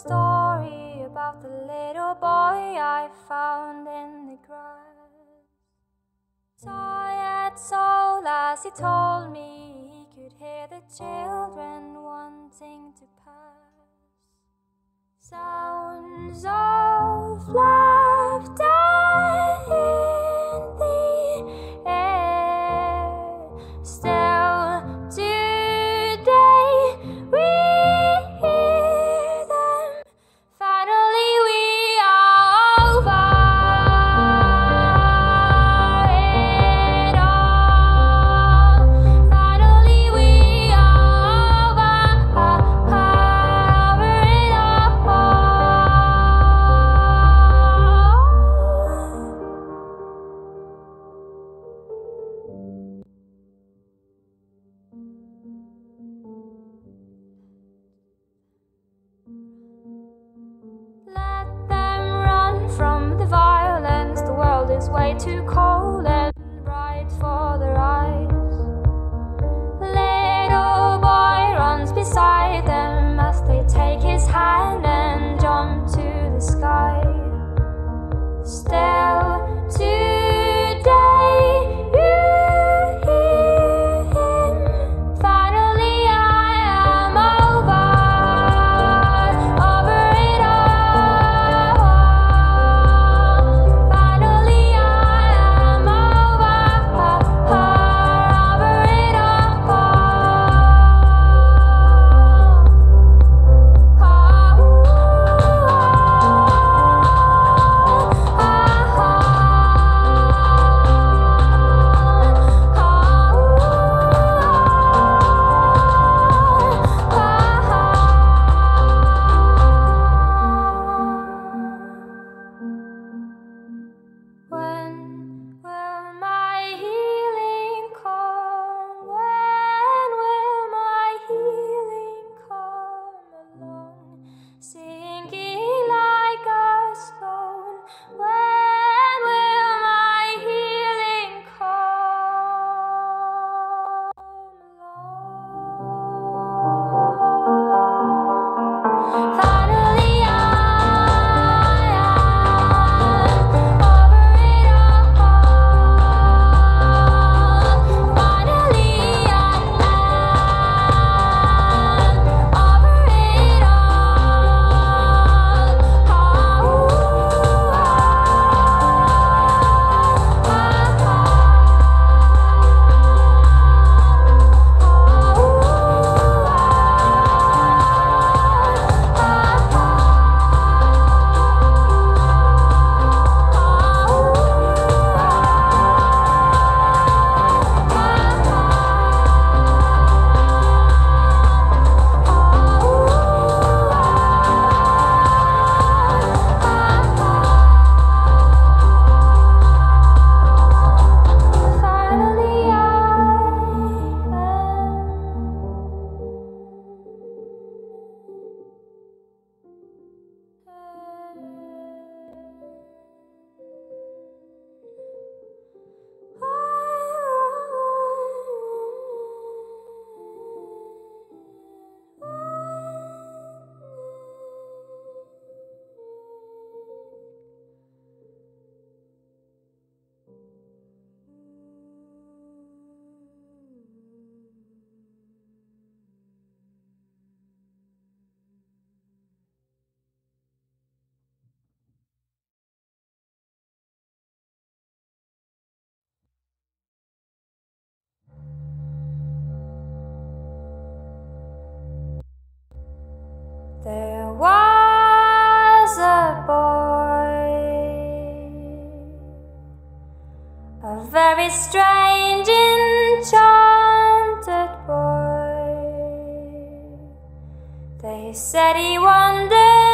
story about the little boy I found in the grass. Tired soul as he told me he could hear the children wanting to pass. Sounds of laughter. strange enchanted boy. They said he wandered.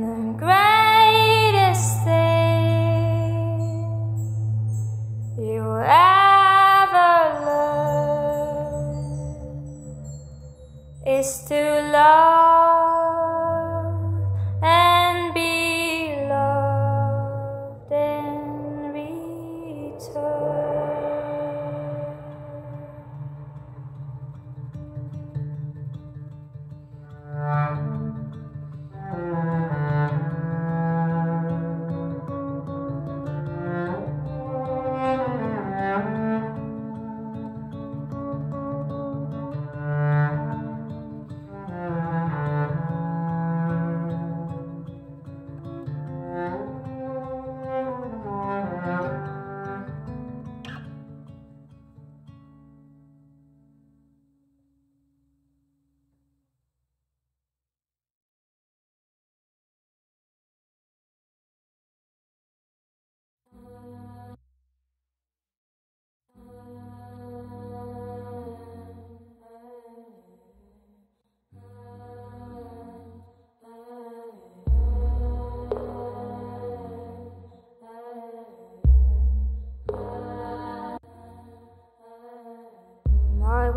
the ground.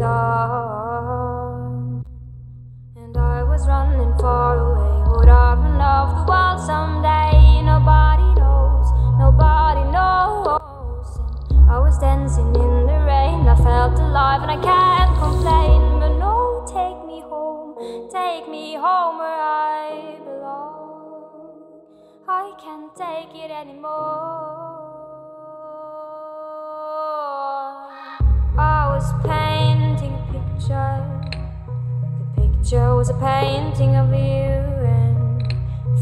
And I was running far away. Would I run off the world someday? Nobody knows, nobody knows. And I was dancing in the rain. I felt alive and I can't complain. But no, take me home, take me home where I belong. I can't take it anymore. I was picture. The picture was a painting of you, and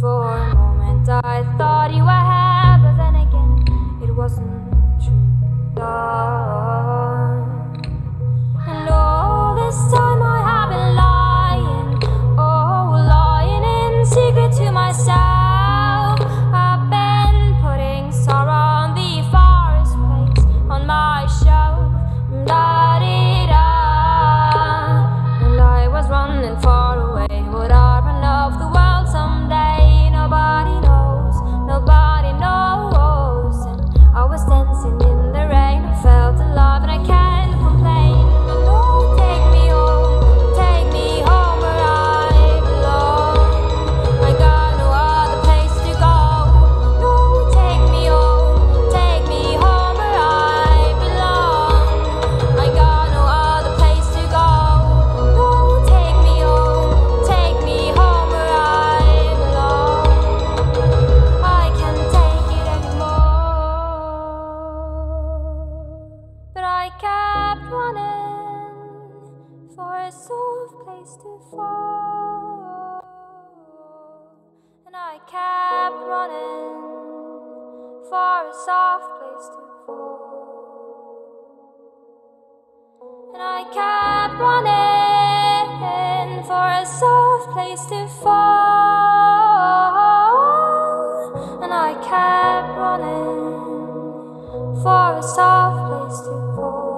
for a moment I thought you were here, but then again it wasn't true. And all this time I have been lying, oh, lying in secret to myself. Running for a soft place to fall. And I kept running for a soft place to fall.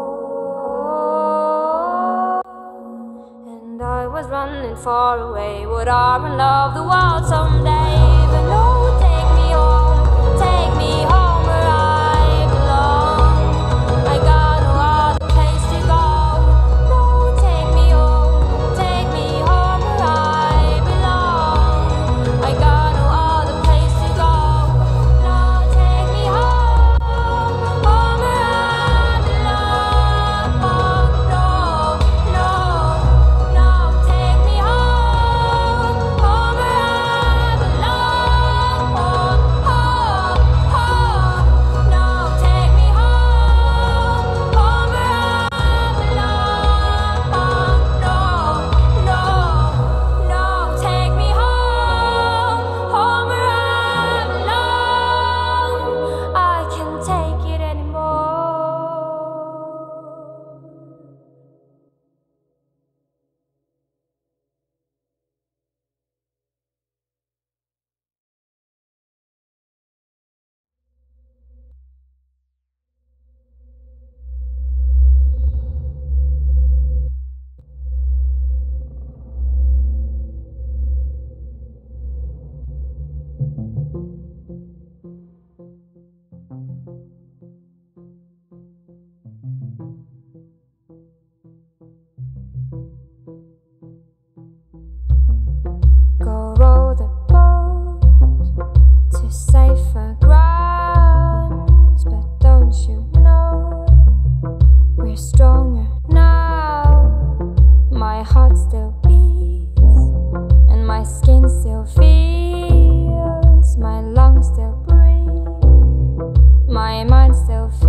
And I was running far away. Would I off the world someday? So.